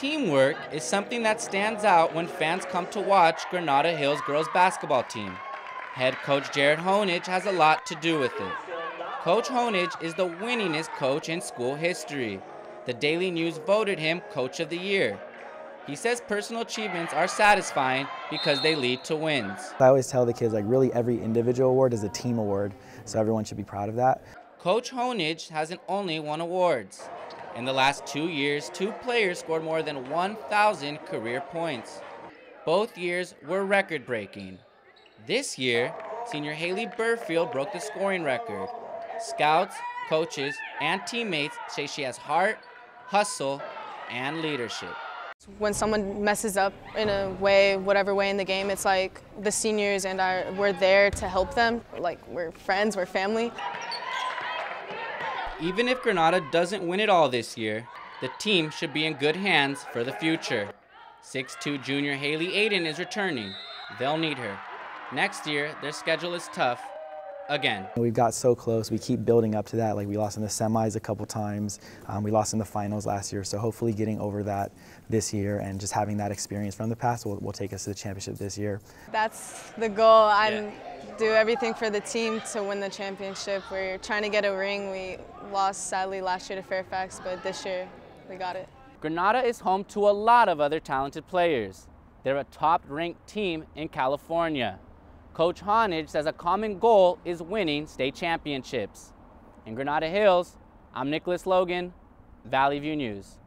Teamwork is something that stands out when fans come to watch Granada Hills girls basketball team. Head coach Jared Honig has a lot to do with it. Coach Honig is the winningest coach in school history. The Daily News voted him Coach of the Year. He says personal achievements are satisfying because they lead to wins. I always tell the kids like really every individual award is a team award, so everyone should be proud of that. Coach Honig hasn't only won awards. In the last two years, two players scored more than 1,000 career points. Both years were record breaking. This year, senior Haley Burfield broke the scoring record. Scouts, coaches, and teammates say she has heart, hustle, and leadership. When someone messes up in a way, whatever way in the game, it's like the seniors and I, we're there to help them. Like we're friends, we're family. Even if Granada doesn't win it all this year, the team should be in good hands for the future. 6'2 junior Haley Aiden is returning. They'll need her. Next year, their schedule is tough, again. We've got so close. We keep building up to that. Like we lost in the semis a couple times. Um, we lost in the finals last year. So hopefully getting over that this year and just having that experience from the past will, will take us to the championship this year. That's the goal. I'm yeah. Do everything for the team to win the championship. We're trying to get a ring. We lost sadly last year to Fairfax, but this year we got it. Granada is home to a lot of other talented players. They're a top-ranked team in California. Coach Honig says a common goal is winning state championships. In Granada Hills, I'm Nicholas Logan, Valley View News.